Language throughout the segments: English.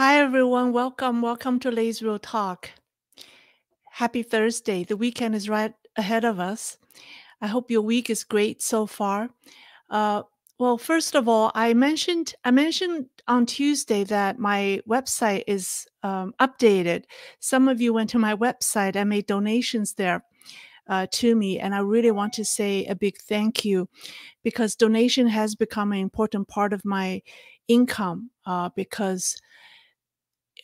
Hi, everyone. Welcome. Welcome to Lei's Real Talk. Happy Thursday. The weekend is right ahead of us. I hope your week is great so far. Uh, well, first of all, I mentioned I mentioned on Tuesday that my website is um, updated. Some of you went to my website and made donations there uh, to me, and I really want to say a big thank you because donation has become an important part of my income uh, because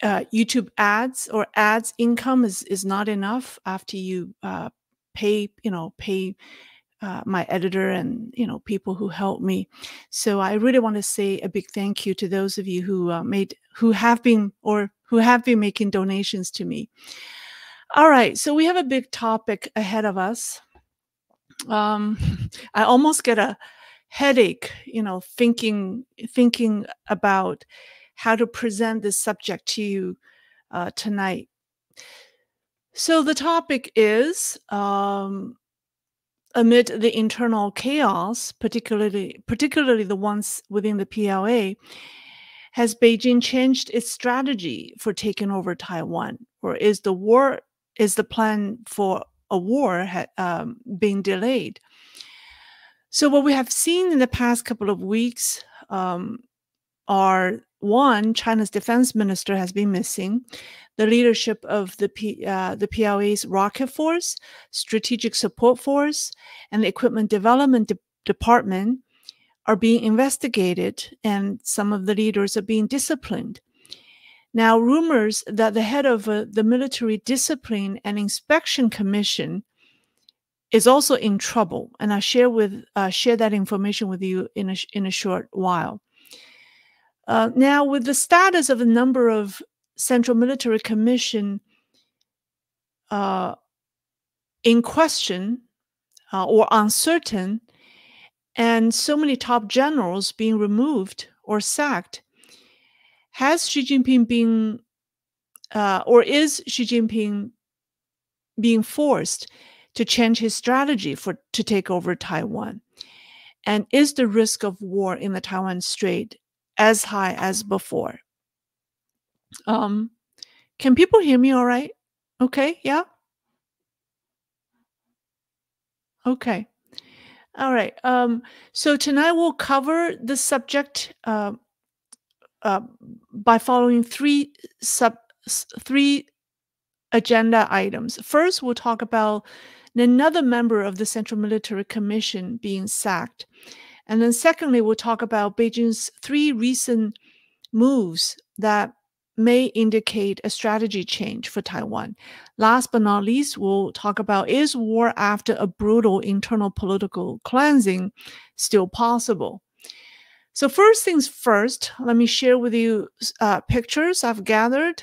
uh, YouTube ads or ads income is is not enough after you uh, pay you know pay uh, my editor and you know people who help me. So I really want to say a big thank you to those of you who uh, made who have been or who have been making donations to me. All right, so we have a big topic ahead of us. Um, I almost get a headache, you know, thinking thinking about how to present this subject to you uh, tonight. So the topic is um, amid the internal chaos, particularly particularly the ones within the PLA, has Beijing changed its strategy for taking over Taiwan, or is the war is the plan for a war um, being delayed? So what we have seen in the past couple of weeks um, are one, China's defense minister has been missing. The leadership of the, P, uh, the PLA's rocket force, strategic support force, and the equipment development de department are being investigated, and some of the leaders are being disciplined. Now, rumors that the head of uh, the Military Discipline and Inspection Commission is also in trouble, and I'll share with uh, share that information with you in a in a short while. Uh, now, with the status of a number of Central Military Commission uh, in question uh, or uncertain, and so many top generals being removed or sacked, has Xi Jinping been, uh, or is Xi Jinping being forced to change his strategy for to take over Taiwan? And is the risk of war in the Taiwan Strait as high as before. Um, can people hear me all right? Okay, yeah? Okay. All right. Um, so tonight we'll cover the subject uh, uh, by following three sub three agenda items. First, we'll talk about another member of the Central Military Commission being sacked. And then, secondly, we'll talk about Beijing's three recent moves that may indicate a strategy change for Taiwan. Last but not least, we'll talk about is war after a brutal internal political cleansing still possible? So, first things first, let me share with you uh, pictures I've gathered.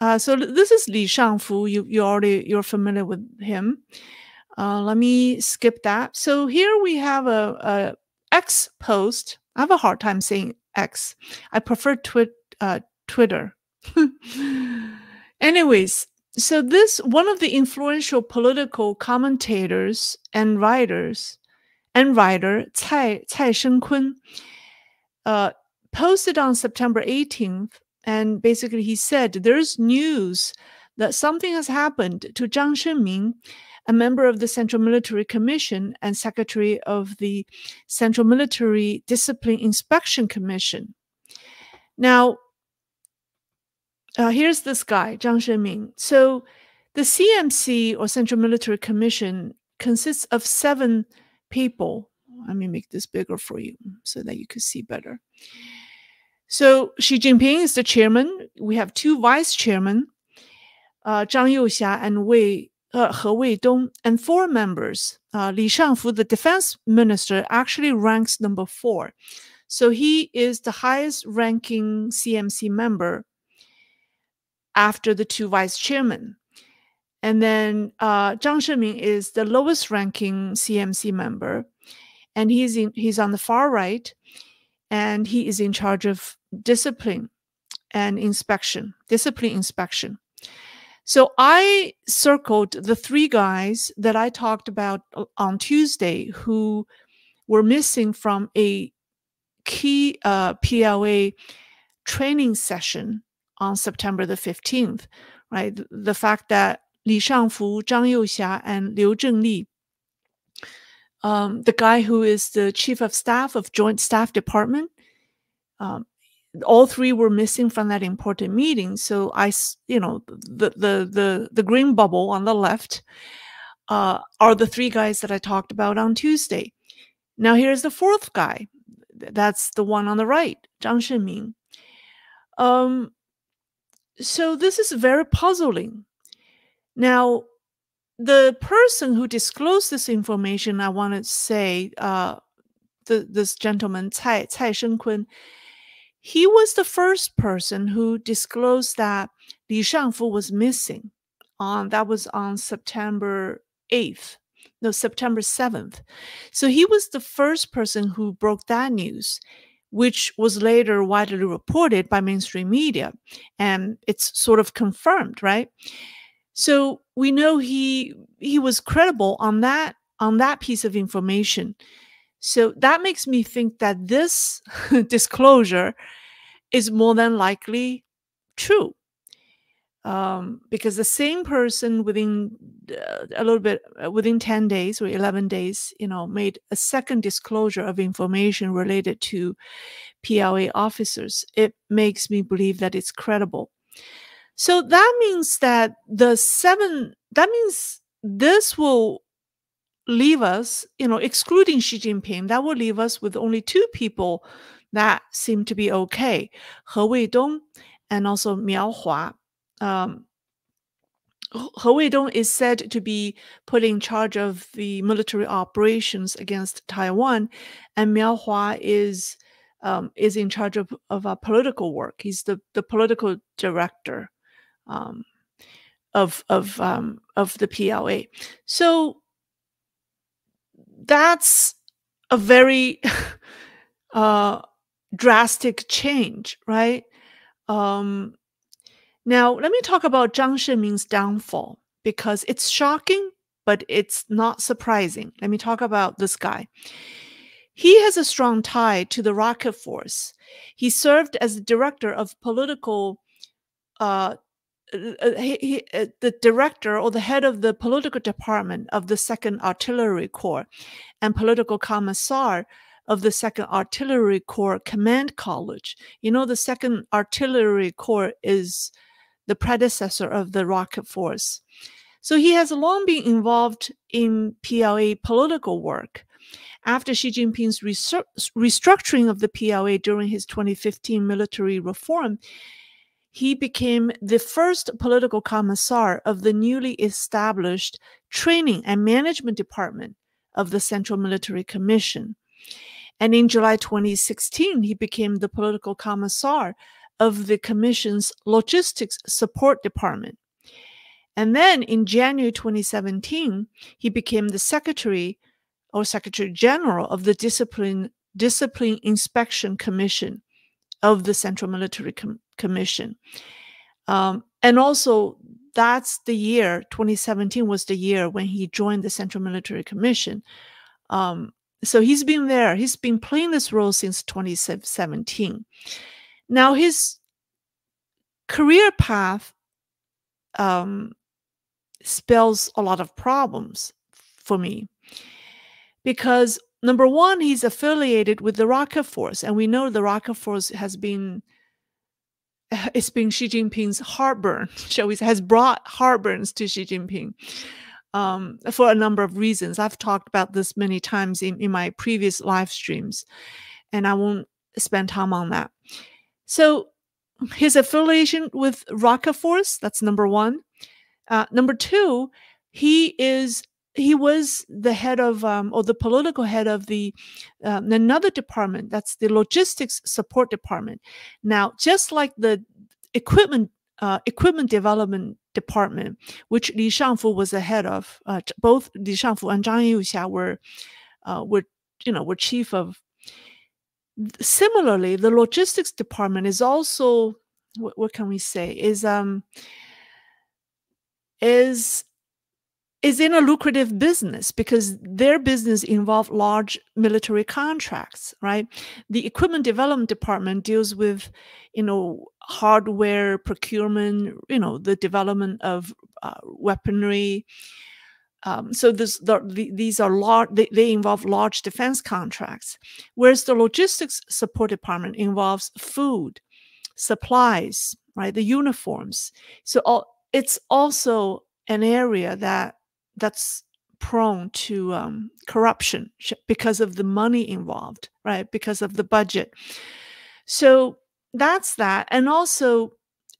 Uh, so this is Li Shangfu. You you already you're familiar with him. Uh, let me skip that. So here we have a, a X post. I have a hard time saying X. I prefer twi- uh, Twitter. Anyways, so this one of the influential political commentators and writers and writer Cai Cai Shenkun uh, posted on September 18th, and basically he said there's news that something has happened to Zhang Shengmin a member of the Central Military Commission and secretary of the Central Military Discipline Inspection Commission. Now, uh, here's this guy, Zhang Shengmin. So, the CMC or Central Military Commission consists of seven people. Let me make this bigger for you so that you can see better. So Xi Jinping is the chairman. We have two vice chairmen, uh, Zhang Youxia and Wei uh, He Weidong, and four members. Uh, Li Shangfu, the defense minister, actually ranks number four. So he is the highest ranking CMC member after the two vice chairmen. And then uh, Zhang Shengmin is the lowest ranking CMC member. And he's, in, he's on the far right. And he is in charge of discipline and inspection, discipline inspection. So I circled the three guys that I talked about uh, on Tuesday who were missing from a key uh, PLA training session on September the 15th, right? The fact that Li Shangfu, Zhang Youxia, and Liu Zhenli, um, the guy who is the chief of staff of Joint Staff Department, um, all three were missing from that important meeting. So I, you know, the the the the green bubble on the left uh, are the three guys that I talked about on Tuesday. Now here's the fourth guy. That's the one on the right, Zhang Shengmin. Um, so this is very puzzling. Now, the person who disclosed this information, I want to say, uh, the, this gentleman, Cai, Cai Shenkun, he was the first person who disclosed that Li Shangfu was missing. On that was on September 8th, no, September 7th. So he was the first person who broke that news which was later widely reported by mainstream media. And it's sort of confirmed, right? So we know he he was credible on that on that piece of information. So that makes me think that this disclosure is more than likely true um, because the same person within uh, a little bit uh, within 10 days or 11 days you know made a second disclosure of information related to pla officers it makes me believe that it's credible. So that means that the seven that means this will leave us you know excluding xi jinping that will leave us with only two people that seem to be okay he weidong and also miao hua um, He Weidong is said to be put in charge of the military operations against Taiwan, and Miao Hua is um, is in charge of, of uh, political work. He's the, the political director um, of of um, of the PLA. So that's a very uh, drastic change, right? Um, now, let me talk about Zhang Shengmin's downfall because it's shocking, but it's not surprising. Let me talk about this guy. He has a strong tie to the rocket force. He served as the director of political, uh, uh, he, he, uh, the director or the head of the political department of the Second Artillery Corps and political commissar of the Second Artillery Corps Command College. You know, the Second Artillery Corps is the predecessor of the rocket force. So he has long been involved in PLA political work. After Xi Jinping's restructuring of the PLA during his 2015 military reform, he became the first political commissar of the newly established Training and Management Department of the Central Military Commission. And in July 2016, he became the political commissar of the Commission's Logistics Support Department. And then in January 2017, he became the Secretary or Secretary General of the Discipline, Discipline Inspection Commission of the Central Military Com Commission. Um, and also, that's the year, 2017 was the year when he joined the Central Military Commission. Um, so he's been there, he's been playing this role since 2017. Now, his career path um, spells a lot of problems for me because number one, he's affiliated with the Rocket Force, and we know the Rocket Force has been it's been Xi Jinping's heartburn, shall we say, has brought heartburns to Xi Jinping um, for a number of reasons. I've talked about this many times in, in my previous live streams, and I won't spend time on that. So his affiliation with Rocket Force, that's number one. Uh, number two, he is he was the head of um, or the political head of the um, another department that's the logistics support department. Now just like the equipment uh, equipment development department which li shangfu was the head of uh, both li shangfu and zhang youxia were uh, were you know were chief of similarly, the logistics department is also what, what can we say is um is is in a lucrative business because their business involve large military contracts right? The equipment development department deals with you know hardware procurement you know the development of uh, weaponry. Um, so this, the, the, these are large they, they involve large defense contracts whereas the logistics support department involves food supplies right? The uniforms. So all, it's also an area that that's prone to um, corruption because of the money involved, right? Because of the budget. So that's that. And also,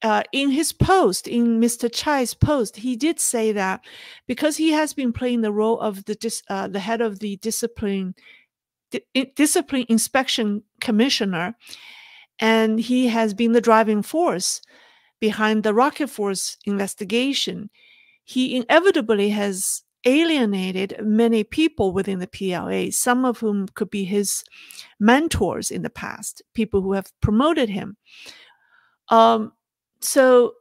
uh, in his post, in Mr. Cai's post, he did say that because he has been playing the role of the uh, the head of the discipline di discipline inspection commissioner, and he has been the driving force behind the Rocket Force investigation he inevitably has alienated many people within the PLA, some of whom could be his mentors in the past, people who have promoted him. Um, so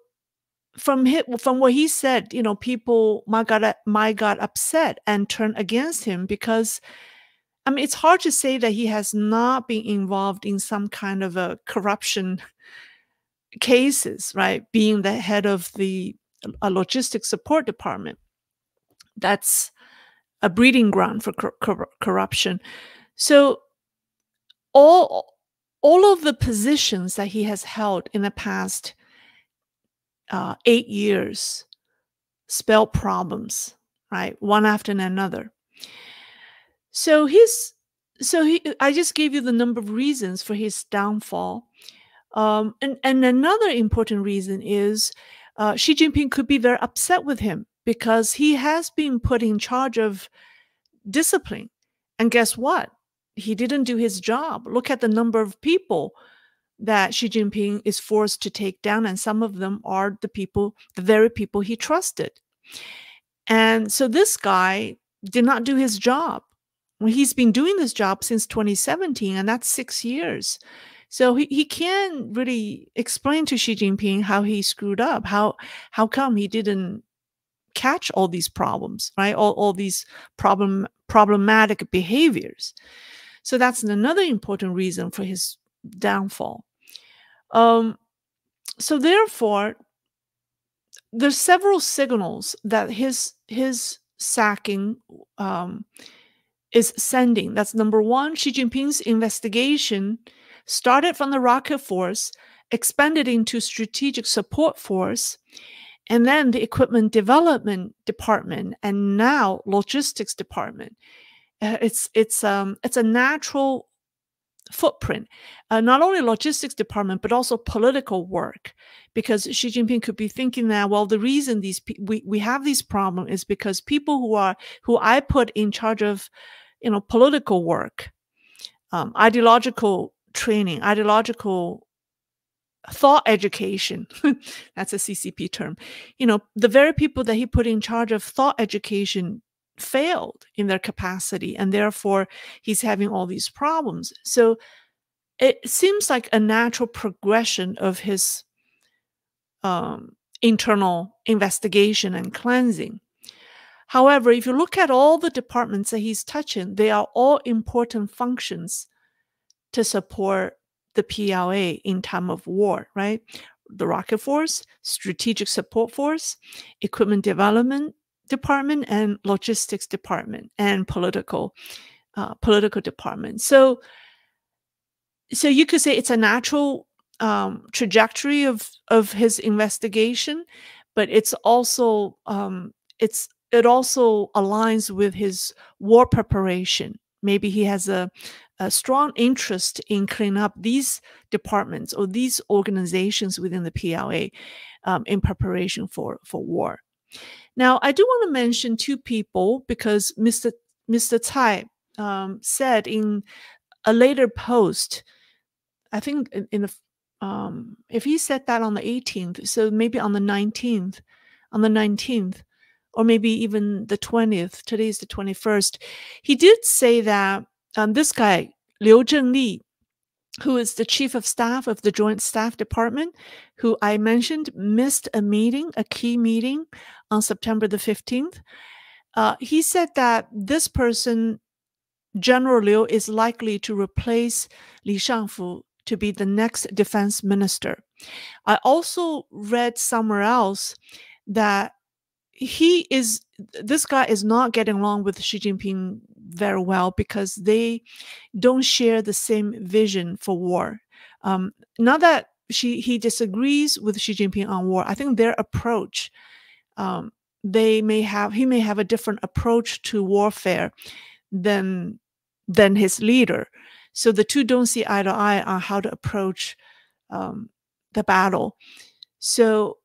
from his, from what he said, you know, people might got might got upset and turned against him because, I mean, it's hard to say that he has not been involved in some kind of a corruption cases, right? Being the head of the a logistics support department. That's a breeding ground for cor cor corruption. So all all of the positions that he has held in the past uh, eight years spell problems, right? One after another. So his so he I just gave you the number of reasons for his downfall. Um, and, and another important reason is uh, Xi Jinping could be very upset with him because he has been put in charge of discipline. And guess what? He didn't do his job. Look at the number of people that Xi Jinping is forced to take down, and some of them are the people, the very people he trusted. And so this guy did not do his job. Well, he's been doing this job since 2017, and that's six years. So he, he can't really explain to Xi Jinping how he screwed up. How how come he didn't catch all these problems, right? All, all these problem problematic behaviors. So that's another important reason for his downfall. Um, so therefore, there's several signals that his his sacking um, is sending. That's number one. Xi Jinping's investigation started from the rocket force, expanded into strategic support force, and then the equipment development department, and now logistics department. Uh, it's it's um it's a natural footprint, uh, not only logistics department but also political work, because Xi Jinping could be thinking that well the reason these we we have these problems is because people who are who I put in charge of, you know, political work, um, ideological training, ideological thought education. That's a CCP term. You know, the very people that he put in charge of thought education failed in their capacity, and therefore he's having all these problems. So it seems like a natural progression of his um, internal investigation and cleansing. However, if you look at all the departments that he's touching, they are all important functions to support the PLA in time of war, right? The Rocket Force, Strategic Support Force, Equipment Development Department, and Logistics Department, and political uh, political department. So, so you could say it's a natural um, trajectory of of his investigation, but it's also um, it's it also aligns with his war preparation. Maybe he has a a strong interest in cleaning up these departments or these organizations within the PLA um, in preparation for, for war. Now, I do want to mention two people because Mr. Mr. Tsai um, said in a later post, I think in, the um, if he said that on the 18th, so maybe on the 19th, on the 19th, or maybe even the 20th, today is the 21st, he did say that um, this guy, Liu Zhenli, who is the chief of staff of the Joint Staff Department, who I mentioned missed a meeting, a key meeting on September the 15th. uh, he said that this person, General Liu, is likely to replace Li Shangfu to be the next defense minister. I also read somewhere else that he is this guy is not getting along with Xi Jinping very well because they don't share the same vision for war. Um, not that she he disagrees with Xi Jinping on war. I think their approach, um, they may have he may have a different approach to warfare than than his leader. So the two don't see eye to eye on how to approach um, the battle. So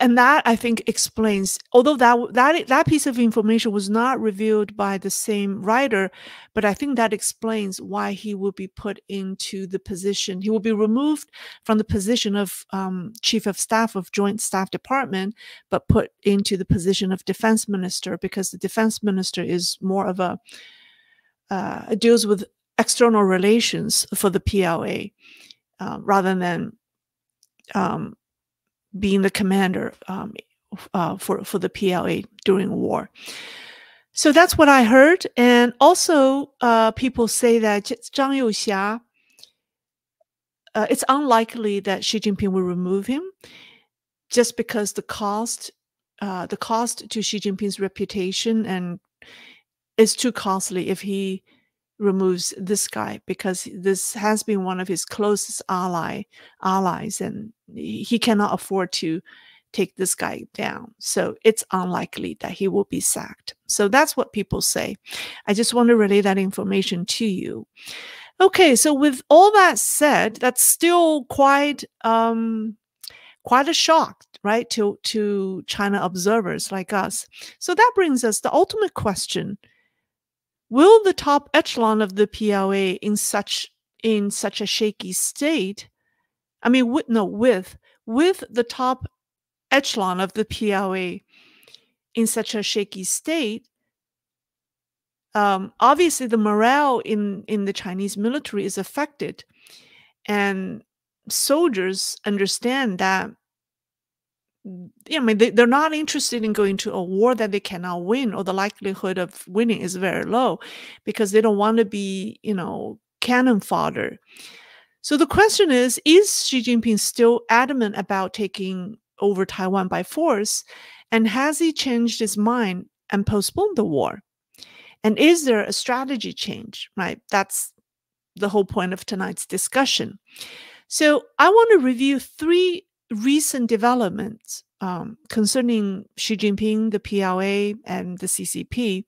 and that I think explains, although that that that piece of information was not revealed by the same writer, but I think that explains why he will be put into the position. He will be removed from the position of um, chief of staff of Joint Staff Department, but put into the position of defense minister because the defense minister is more of a uh, deals with external relations for the PLA uh, rather than um, being the commander um, uh, for for the PLA during war. So that's what I heard, and also uh, people say that Zhang Youxia. Uh, it's unlikely that Xi Jinping will remove him, just because the cost, uh, the cost to Xi Jinping's reputation and is too costly if he removes this guy because this has been one of his closest ally allies and he cannot afford to take this guy down so it's unlikely that he will be sacked. So that's what people say. I just want to relay that information to you. Okay so with all that said that's still quite um quite a shock right to to china observers like us. So that brings us the ultimate question Will the top echelon of the PLA in such in such a shaky state, I mean, with, no, with with the top echelon of the PLA in such a shaky state, um, obviously the morale in in the Chinese military is affected, and soldiers understand that I mean, they, they're not interested in going to a war that they cannot win, or the likelihood of winning is very low because they don't want to be, you know, cannon fodder. So the question is Is Xi Jinping still adamant about taking over Taiwan by force? And has he changed his mind and postponed the war? And is there a strategy change? Right? That's the whole point of tonight's discussion. So I want to review three recent developments um, concerning Xi Jinping, the PLA, and the CCP,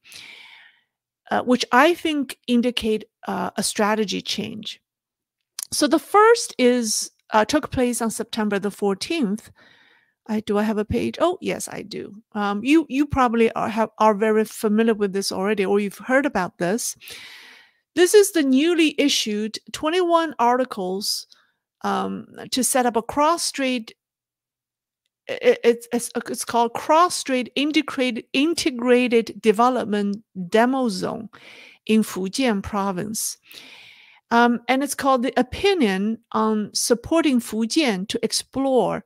uh, which I think indicate uh, a strategy change. So the first is uh, took place on September the 14th. I, do I have a page? Oh, yes, I do. Um, you you probably are have, are very familiar with this already, or you've heard about this. This is the newly issued 21 articles um, to set up a cross-strait it's, it's, it's called cross-strait integrated integrated development demo zone in Fujian province. Um, and it's called the opinion on supporting Fujian to explore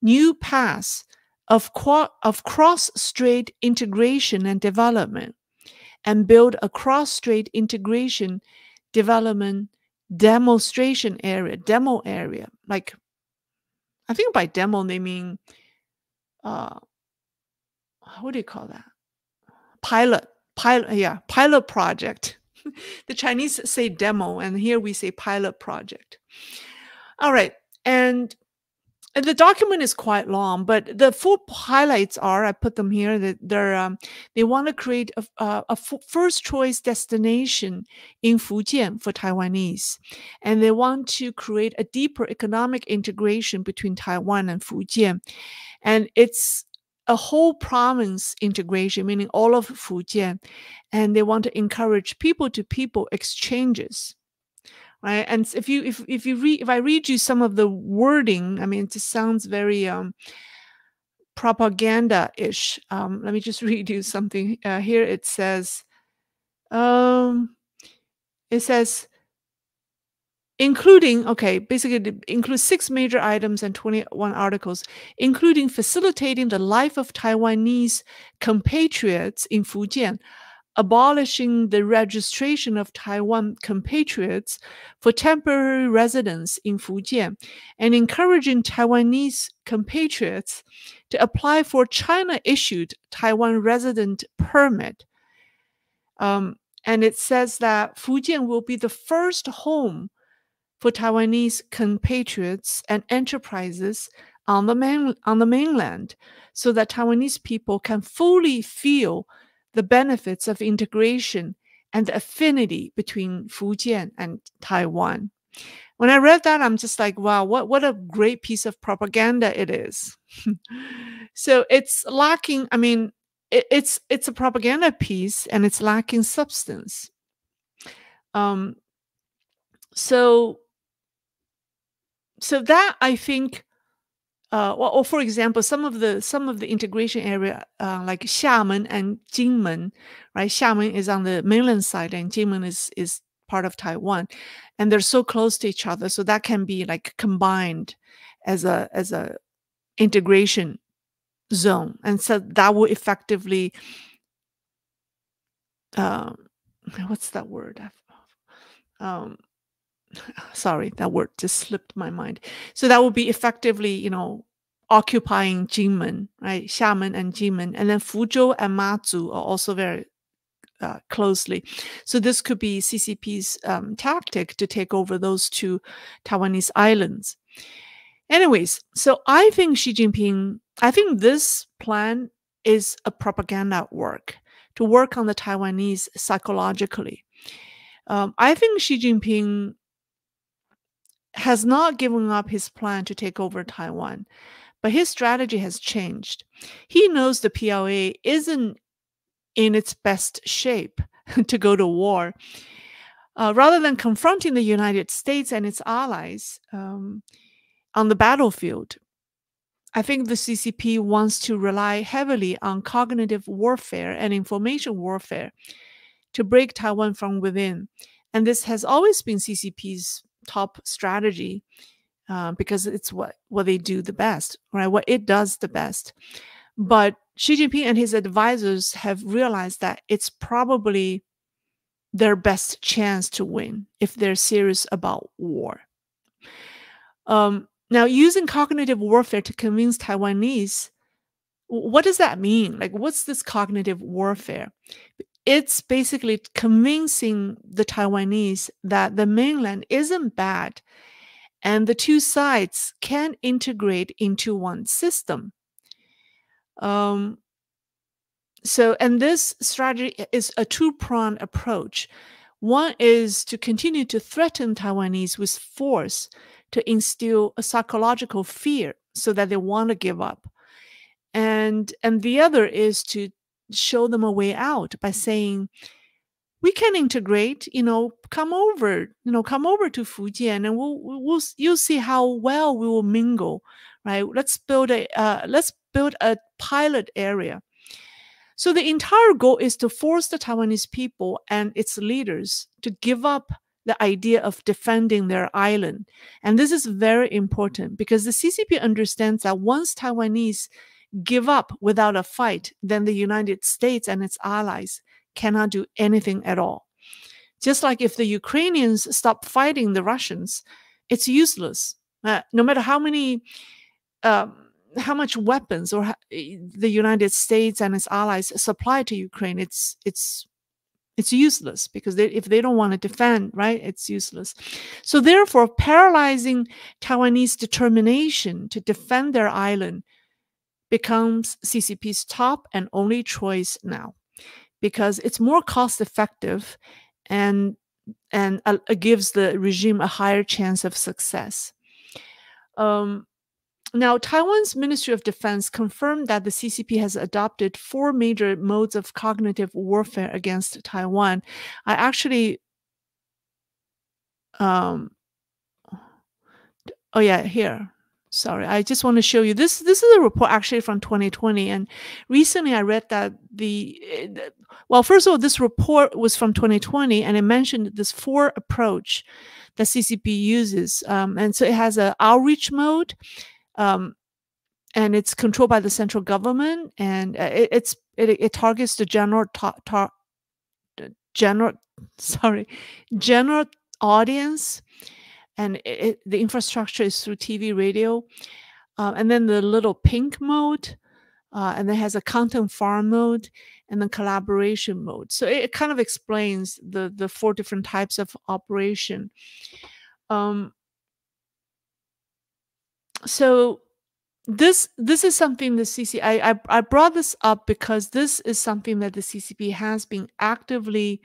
new paths of, of cross-strait integration and development and build a cross-strait integration development demonstration area, demo area. Like, I think by demo they mean, uh, what do you call that? Pilot, pilot, yeah, pilot project. the Chinese say demo, and here we say pilot project. All right, and and the document is quite long, but the full highlights are I put them here that they're um, they want to create a, a, a first choice destination in Fujian for Taiwanese, and they want to create a deeper economic integration between Taiwan and Fujian, and it's a whole province integration, meaning all of Fujian, and they want to encourage people to people exchanges right? And if you if, if you read if i read you some of the wording i mean it sounds very um propaganda-ish. Um let me just read you something uh, here it says um it says including okay basically includes six major items and 21 articles including facilitating the life of taiwanese compatriots in fujian abolishing the registration of taiwan compatriots for temporary residence in fujian and encouraging taiwanese compatriots to apply for china issued taiwan resident permit. Um, and it says that fujian will be the first home for Taiwanese compatriots and enterprises on the, main, on the mainland so that Taiwanese people can fully feel the benefits of integration and the affinity between Fujian and Taiwan. When I read that, I'm just like, wow, what, what a great piece of propaganda it is. so it's lacking, I mean, it, it's it's a propaganda piece and it's lacking substance. Um, so so that I think, uh, or for example, some of the some of the integration area, uh, like Xiamen and Jinmen, right? Xiamen is on the mainland side, and Jinmen is is part of Taiwan, and they're so close to each other, so that can be like combined as a as a integration zone, and so that will effectively, um, what's that word? Um, sorry, that word just slipped my mind. So that would be effectively, you know, occupying Jinmen, right? Xiamen and Jinmen, and then Fuzhou and Mazu are also very uh, closely. So this could be CCP's um, tactic to take over those two Taiwanese islands. Anyways, so I think Xi Jinping, I think this plan is a propaganda work to work on the Taiwanese psychologically. Um, I think Xi Jinping has not given up his plan to take over Taiwan, but his strategy has changed. He knows the PLA isn't in its best shape to go to war. Uh, rather than confronting the United States and its allies um, on the battlefield, I think the CCP wants to rely heavily on cognitive warfare and information warfare to break Taiwan from within. And this has always been CCP's top strategy uh, because it's what what they do the best, right? What it does the best. But Xi Jinping and his advisors have realized that it's probably their best chance to win if they're serious about war. Um, now, using cognitive warfare to convince Taiwanese, what does that mean? Like, what's this cognitive warfare? It's basically convincing the Taiwanese that the mainland isn't bad and the two sides can integrate into one system. Um, so, and this strategy is a two pronged approach. One is to continue to threaten Taiwanese with force to instill a psychological fear so that they want to give up. And, and the other is to show them a way out by saying, we can integrate, you know, come over, you know, come over to Fujian and we'll, we'll, you'll see how well we will mingle, right? Let's build a, uh, let's build a pilot area. So the entire goal is to force the Taiwanese people and its leaders to give up the idea of defending their island. And this is very important because the CCP understands that once Taiwanese give up without a fight, then the United States and its allies cannot do anything at all. Just like if the Ukrainians stop fighting the Russians, it's useless. Uh, no matter how many, um, how much weapons or the United States and its allies supply to Ukraine, it's it's it's useless because they, if they don't want to defend, right, it's useless. So therefore, paralyzing Taiwanese determination to defend their island becomes CCP's top and only choice now because it's more cost effective and and uh, gives the regime a higher chance of success. Um, now, Taiwan's Ministry of Defense confirmed that the CCP has adopted four major modes of cognitive warfare against Taiwan. I actually, um, oh yeah, here sorry i just want to show you this this is a report actually from 2020 and recently i read that the eh, well first of all this report was from 2020 and it mentioned this four approach that CCP uses. Um, and so it has an outreach mode, um, and it's controlled by the central government, and uh, it, it's it, it targets the general ta- ta- general sorry general audience, and it, the infrastructure is through TV, radio, uh, and then the little pink mode, uh, and then has a content farm mode and then collaboration mode. So it, kind of explains the the four different types of operation. Um, so this this is something the CCP I, I, I brought this up because this is something that the CCP has been actively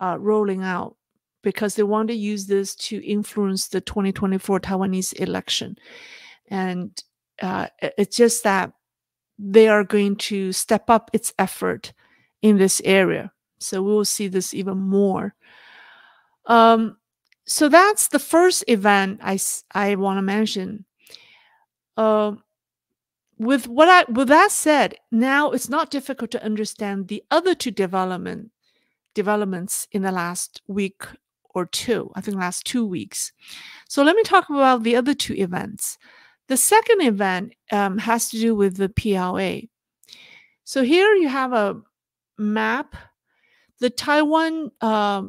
uh, rolling out because they want to use this to influence the 2024 Taiwanese election, and uh, it's just that they are going to step up its effort in this area. So we will see this even more. Um, so that's the first event I, I want to mention. Uh, with what I with that said, now it's not difficult to understand the other two development developments in the last week or two. I think last two weeks. So let me talk about the other two events. The second event um, has to do with the PLA. So here you have a map. The Taiwan uh,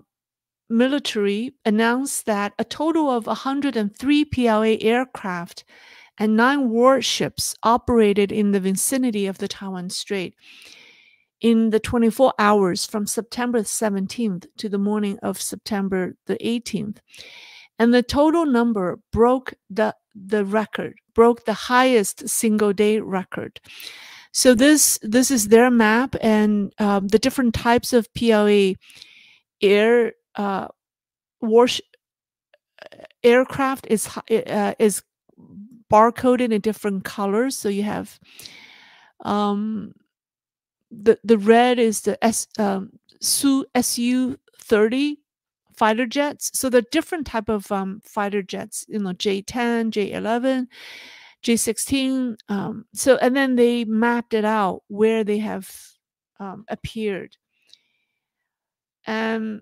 military announced that a total of 103 PLA aircraft and nine warships operated in the vicinity of the Taiwan Strait in the 24 hours from September 17th to the morning of September the 18th. And the total number broke the, the record, broke the highest single day record. So this this is their map, and um, the different types of PLA air uh, warship aircraft is uh, is barcoded in different colors. So you have um, the the red is the S um, Su Su thirty fighter jets. So the different type of um, fighter jets, you know, J ten, J eleven. J16. Um, so, and then they mapped it out where they have um, appeared. And,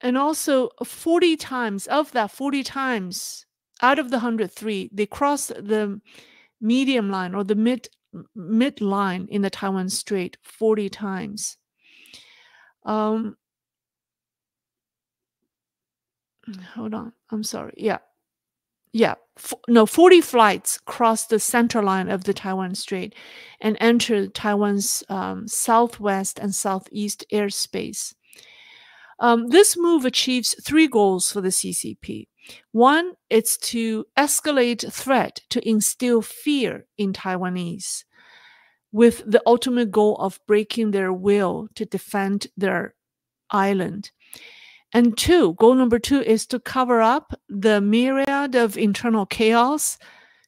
and also 40 times, of that 40 times, out of the 103, they crossed the medium line or the mid mid line in the Taiwan Strait 40 times. Um, hold on, I'm sorry. Yeah, yeah, f- no, 40 flights crossed the center line of the Taiwan Strait and entered Taiwan's um, southwest and southeast airspace. Um, this move achieves three goals for the CCP. One, it's to escalate threat to instill fear in Taiwanese, with the ultimate goal of breaking their will to defend their island. And two, goal number two is to cover up the myriad of internal chaos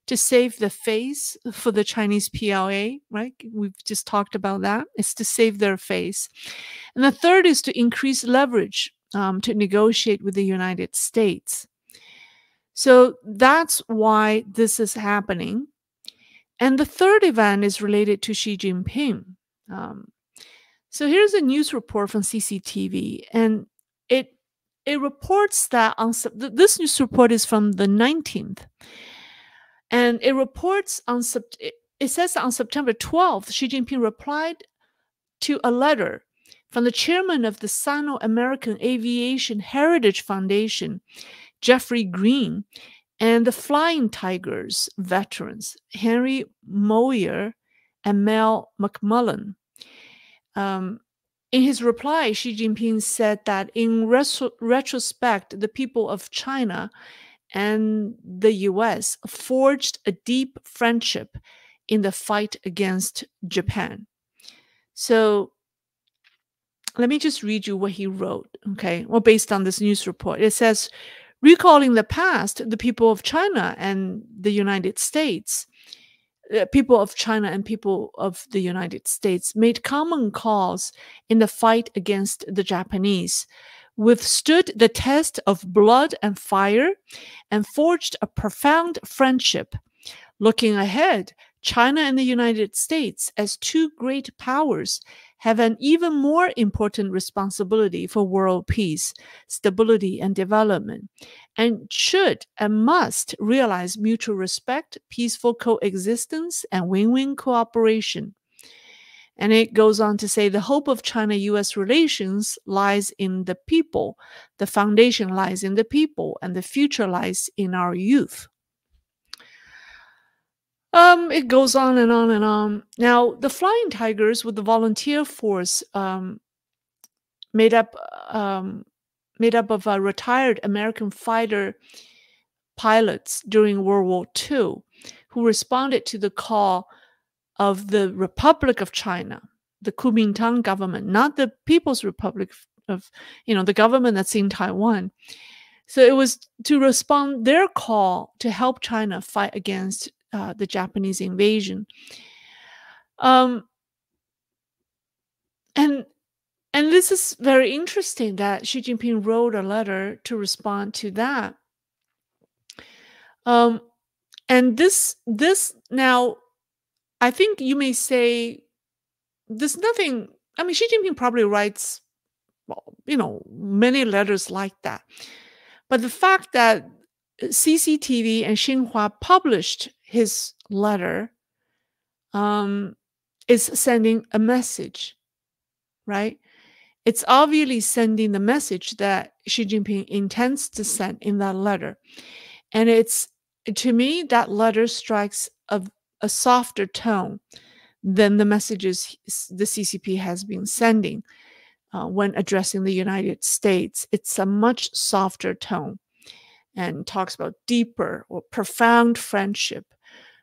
to save the face for the Chinese PLA, right? We've just talked about that. It's to save their face. And the third is to increase leverage um, to negotiate with the United States. So that's why this is happening. And the third event is related to Xi Jinping. Um, so here's a news report from CCTV, and it it reports that on this news report is from the 19th and it reports on it says on September 12th Xi Jinping replied to a letter from the chairman of the Sino-American Aviation Heritage Foundation Jeffrey Greene and the Flying Tigers veterans Henry Moyer and Mel McMullen. Um, in his reply, Xi Jinping said that in retrospect, the people of China and the US forged a deep friendship in the fight against Japan. So let me just read you what he wrote, okay? Well, based on this news report, it says, recalling the past, the people of China and the United States uh, people of China and people of the United States made common cause in the fight against the Japanese, withstood the test of blood and fire, and forged a profound friendship. Looking ahead, China and the United States, as two great powers, have an even more important responsibility for world peace, stability, and development, and should and must realize mutual respect, peaceful coexistence, and win win cooperation. And it goes on to say the hope of China US relations lies in the people, the foundation lies in the people, and the future lies in our youth. Um, it goes on and on and on. Now, the Flying Tigers, with the volunteer force um, made up um, made up of uh, retired American fighter pilots during World War II, who responded to the call of the Republic of China, the Kuomintang government, not the People's Republic of, you know, the government that's in Taiwan. So it was to respond their call to help China fight against uh, the Japanese invasion. Um, and and this is very interesting that Xi Jinping wrote a letter to respond to that. Um, and this this now, I think you may say there's nothing. I mean, Xi Jinping probably writes, well, you know, many letters like that. But the fact that CCTV and Xinhua published his letter um, is sending a message, right? It's obviously sending the message that Xi Jinping intends to send in that letter. And it's, to me, that letter strikes a, a softer tone than the messages the CCP has been sending uh, when addressing the United States. It's a much softer tone and talks about deeper or profound friendship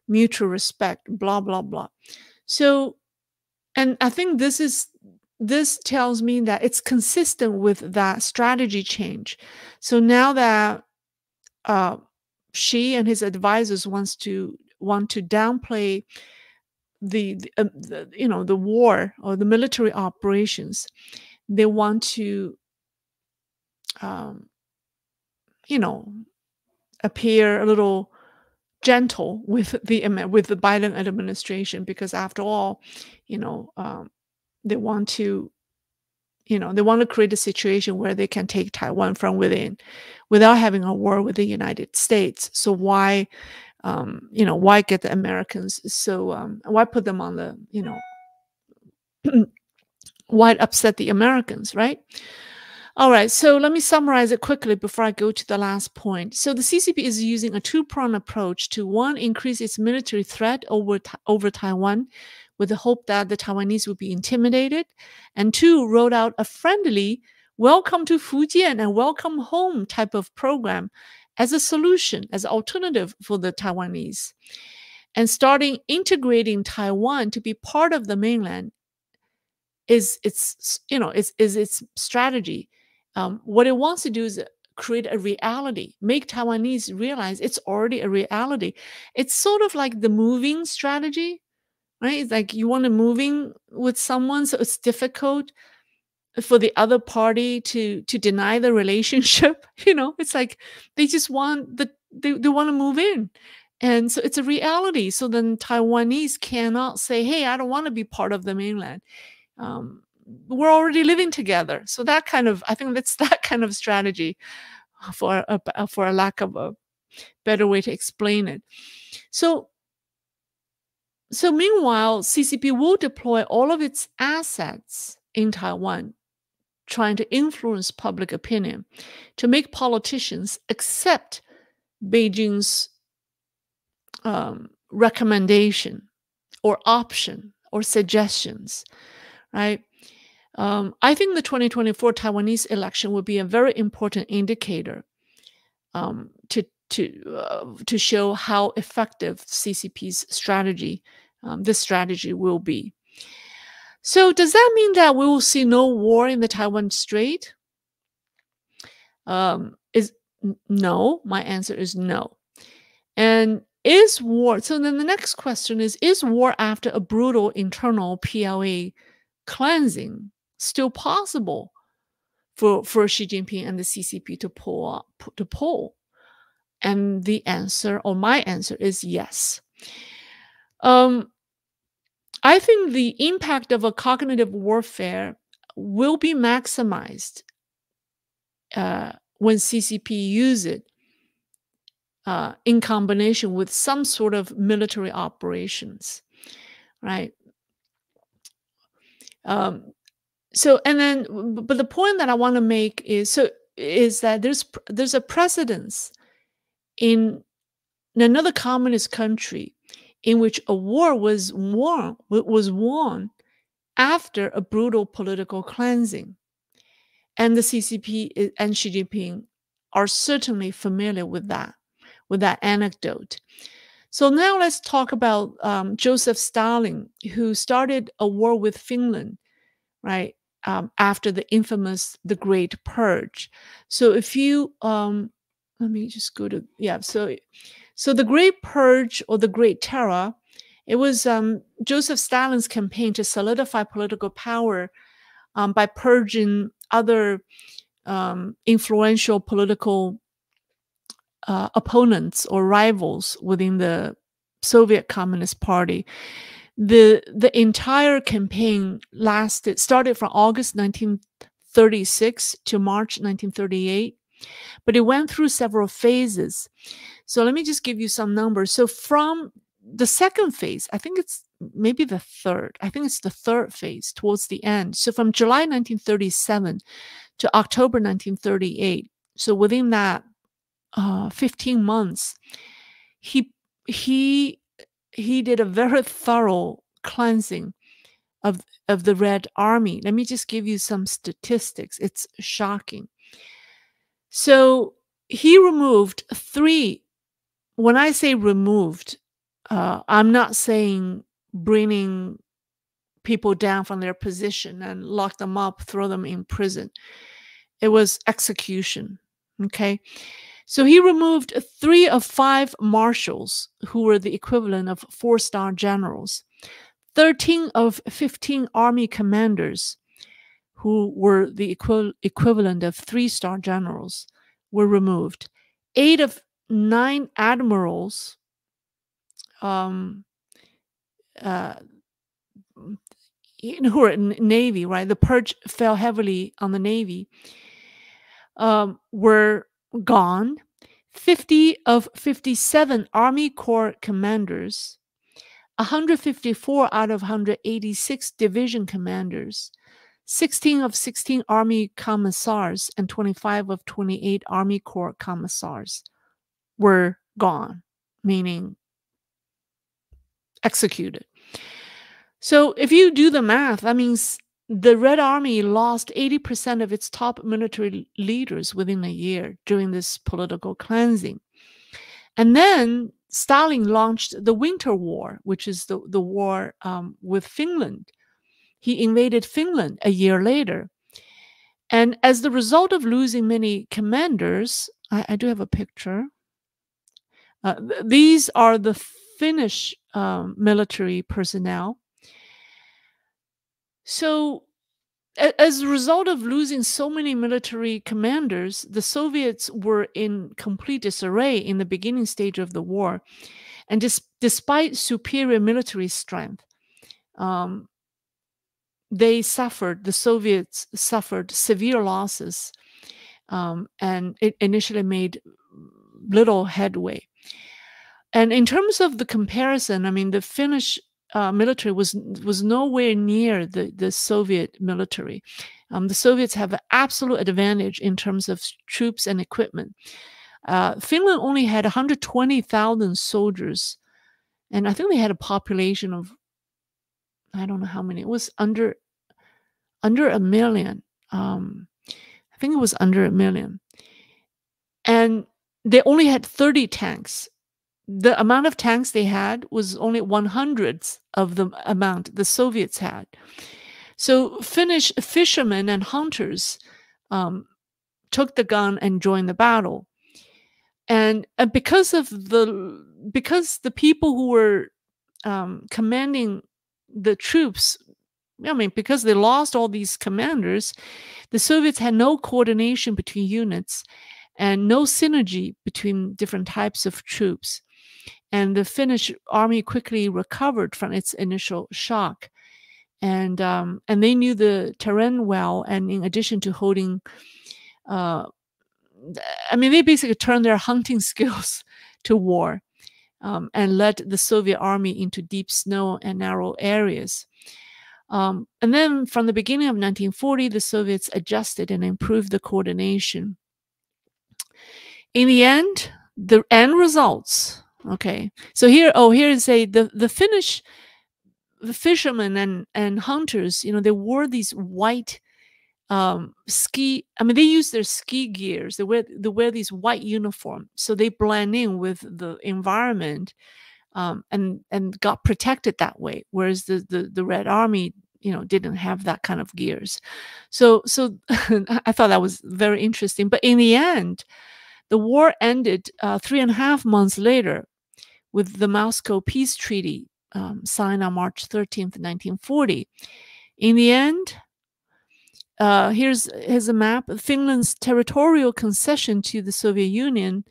mutual respect, blah, blah, blah. So, and I think this is this tells me that it's consistent with that strategy change. So now that uh, Xi and his advisors wants to want to downplay the, the, uh, the, you know the war or the military operations, they want to um, you know appear a little gentle with the with the Biden administration because after all, you know, um, they want to, you know, they want to create a situation where they can take Taiwan from within, without having a war with the United States. So why, um, you know, why get the Americans? So um, why put them on the, you know, why upset the Americans, right? All right, so let me summarize it quickly before I go to the last point. So the CCP is using a two-pronged approach to one, increase its military threat over, over Taiwan with the hope that the Taiwanese will be intimidated, and two, roll out a friendly welcome to Fujian and welcome home type of program as a solution, as alternative for the Taiwanese. And starting integrating Taiwan to be part of the mainland is its you know is is its strategy um, what it wants to do is create a reality, make Taiwanese realize it's already a reality. It's sort of like the moving strategy, right? It's like you want to moving with someone, so it's difficult for the other party to to deny the relationship. You know, it's like they just want the they, they want to move in. And so it's a reality. So then Taiwanese cannot say, hey, I don't want to be part of the mainland. Um, we're already living together. So that kind of, I think that's that kind of strategy for a, for a lack of a better way to explain it. So, so meanwhile, CCP will deploy all of its assets in Taiwan, trying to influence public opinion, to make politicians accept Beijing's um, recommendation or option or suggestions, right? Um, I think the 2024 Taiwanese election will be a very important indicator um, to to uh, to show how effective CCP's strategy, um, this strategy will be. So, does that mean that we will see no war in the Taiwan Strait? Um, is no. My answer is no. And is war? So then the next question is: Is war after a brutal internal PLA cleansing still possible for, for Xi Jinping and the CCP to pull up, to pull? And the answer, or my answer, is yes. Um, I think the impact of a cognitive warfare will be maximized uh, when CCP use it uh, in combination with some sort of military operations, right? Um, so, and then, but the point that I want to make is so is that there's there's a precedence in another communist country in which a war was won was won after a brutal political cleansing. And the CCP and Xi Jinping are certainly familiar with that, with that anecdote. So now let's talk about um, Joseph Stalin, who started a war with Finland, right? Um, after the infamous the Great Purge. So if you um, let me just go to yeah. So so the Great Purge or the Great Terror it was um, Joseph Stalin's campaign to solidify political power um, by purging other um, influential political uh, opponents or rivals within the Soviet Communist Party. The the entire campaign lasted started from August 1936 to March 1938, but it went through several phases. So let me just give you some numbers. So from the second phase, I think it's maybe the third. I think it's the third phase towards the end. So from July 1937 to October 1938, so within that uh, 15 months, he he he did a very thorough cleansing of of the Red Army. Let me just give you some statistics. It's shocking. So he removed three. When I say removed, uh, I'm not saying bringing people down from their position and lock them up, throw them in prison. It was execution. Okay. So he removed three of five marshals, who were the equivalent of four star generals, 13 of 15 army commanders, who were the equi- equivalent of three star generals, were removed, eight of nine admirals, um, uh, who are in Navy, right? The purge fell heavily on the Navy, um, were gone. 50 of 57 Army Corps commanders, 154 out of 186 division commanders, 16 of 16 Army commissars, and 25 of 28 Army Corps commissars were gone, meaning executed. So if you do the math, that means the Red Army lost 80% of its top military leaders within a year during this political cleansing. And then Stalin launched the Winter War, which is the, the war um, with Finland. He invaded Finland a year later. And as the result of losing many commanders, I, I do have a picture. Uh, th these are the Finnish um, military personnel. So, as a result of losing so many military commanders, the Soviets were in complete disarray in the beginning stage of the war. And dis- despite superior military strength, um, they suffered, the Soviets suffered severe losses um, and it initially made little headway. And in terms of the comparison, I mean, the Finnish uh, military was was nowhere near the the Soviet military. Um, the Soviets have an absolute advantage in terms of troops and equipment. Uh, Finland only had 120,000 soldiers, and I think they had a population of I don't know how many. It was under under a million. Um, I think it was under a million, and they only had 30 tanks the amount of tanks they had was only one hundredth of the amount the Soviets had. So Finnish fishermen and hunters um, took the gun and joined the battle, and, and because of the because the people who were um, commanding the troops I mean, because they lost all these commanders, the Soviets had no coordination between units and no synergy between different types of troops. And the Finnish army quickly recovered from its initial shock. And um, and they knew the terrain well, and in addition to holding, uh, I mean, they basically turned their hunting skills to war, um, and led the Soviet army into deep snow and narrow areas. Um, and then from the beginning of 1940, the Soviets adjusted and improved the coordination. In the end, the end results. Okay, so here, oh, here is a the the Finnish the fishermen and and hunters. You know, they wore these white um, ski. I mean, they use their ski gears. They wear they wear these white uniform, so they blend in with the environment, um, and and got protected that way. Whereas the the the Red Army, you know, didn't have that kind of gears. So so I thought that was very interesting. But in the end, the war ended uh, three and a half months later with the Moscow Peace Treaty um, signed on March 13th, 1940. In the end, uh, here's, here's a map. Finland's territorial concession to the Soviet Union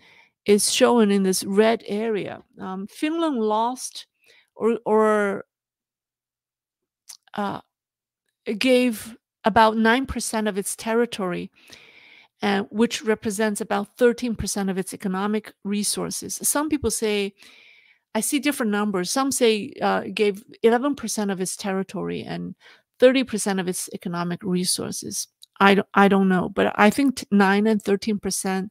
is shown in this red area. Um, Finland lost or, or uh, gave about 9% of its territory, uh, which represents about 13% of its economic resources. Some people say, I see different numbers. Some say uh, gave 11% of its territory and 30% of its economic resources. I don't, I don't know, but I think 9 and 13%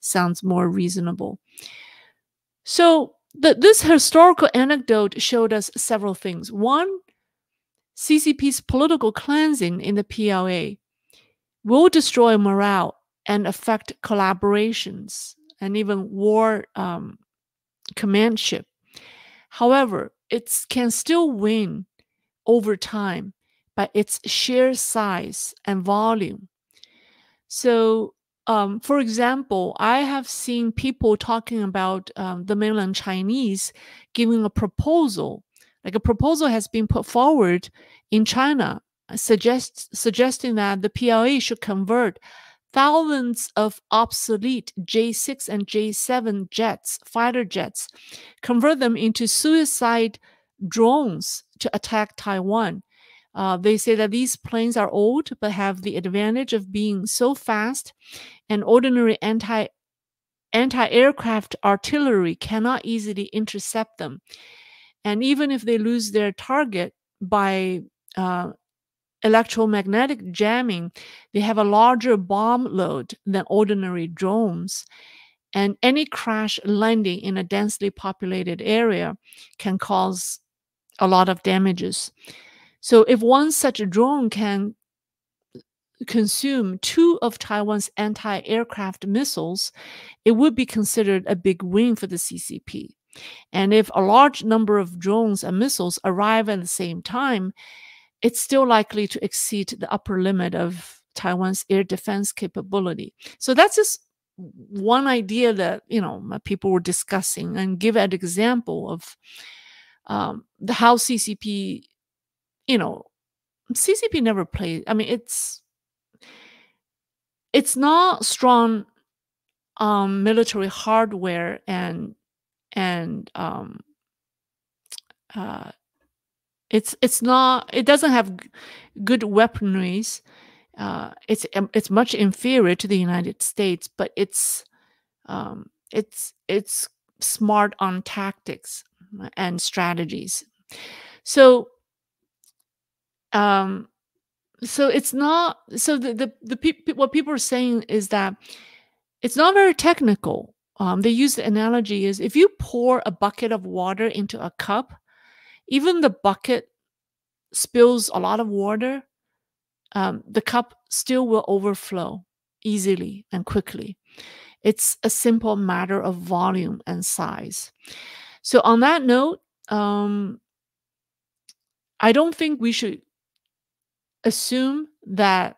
sounds more reasonable. So the, this historical anecdote showed us several things. One, CCP's political cleansing in the PLA will destroy morale and affect collaborations and even war um, commandship. However, it can still win over time by its sheer size and volume. So, um, for example, I have seen people talking about um, the mainland Chinese giving a proposal, like a proposal has been put forward in China, suggest, suggesting that the PLA should convert thousands of obsolete J6 and J7 jets, fighter jets, convert them into suicide drones to attack Taiwan. Uh, they say that these planes are old but have the advantage of being so fast, and ordinary anti anti-aircraft artillery cannot easily intercept them. And even if they lose their target by uh, electromagnetic jamming, they have a larger bomb load than ordinary drones. And any crash landing in a densely populated area can cause a lot of damages. So if one such a drone can consume two of Taiwan's anti-aircraft missiles, it would be considered a big win for the CCP. And if a large number of drones and missiles arrive at the same time, it's still likely to exceed the upper limit of Taiwan's air defense capability. So that's just one idea that you know people were discussing, and give an example of um, the how CCP you know, CCP never played. I mean, it's it's not strong um, military hardware and and um, uh, it's it's not it doesn't have good weaponries. Uh, it's um, it's much inferior to the United States, but it's um, it's it's smart on tactics and strategies. So um so it's not so the the, the pe- what people are saying is that it's not very technical um, they use the analogy is if you pour a bucket of water into a cup even the bucket spills a lot of water um, the cup still will overflow easily and quickly. It's a simple matter of volume and size. So on that note um, i don't think we should assume that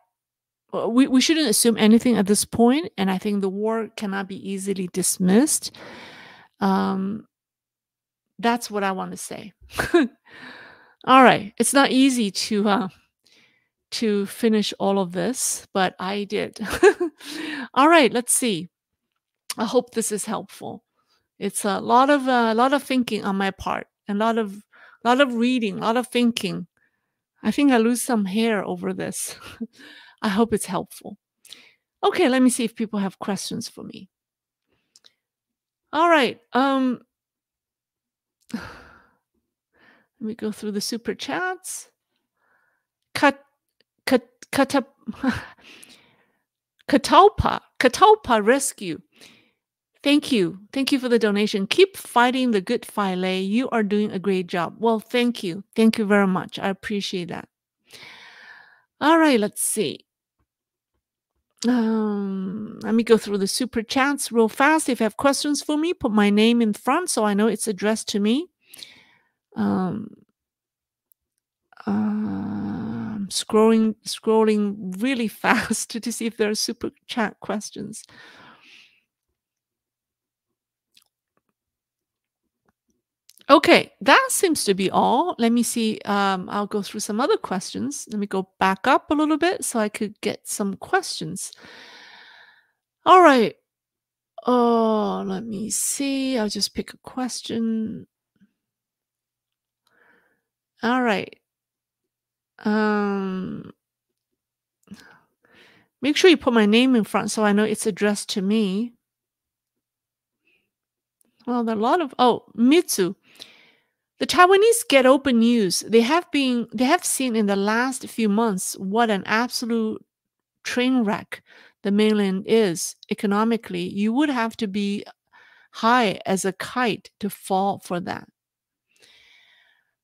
we, we shouldn't assume anything at this point and i think the war cannot be easily dismissed. Um, that's what i want to say all right it's not easy to uh, to finish all of this but i did all right let's see i hope this is helpful It's a lot of a uh, lot of thinking on my part, a lot of a lot of reading, a lot of thinking. I think I lose some hair over this. I hope it's helpful. Okay, let me see if people have questions for me. All right. Um let me go through the super chats. Kat kat katap Catalpa, Catalpa Rescue. Thank you. Thank you for the donation. Keep fighting the good fight, Lei. You are doing a great job. Well, thank you. Thank you very much. I appreciate that. All right, let's see. Um, let me go through the super chats real fast. If you have questions for me, put my name in front so I know it's addressed to me. Um, um, scrolling scrolling really fast to see if there are super chat questions. Okay, that seems to be all. Let me see. Um, I'll go through some other questions. Let me go back up a little bit so I could get some questions. All right. Oh, let me see. I'll just pick a question. All right. Um, make sure you put my name in front so I know it's addressed to me. Well, there are a lot of oh Mitsu. The Taiwanese get open news. They have been they have seen in the last few months what an absolute train wreck the mainland is economically. You would have to be high as a kite to fall for that.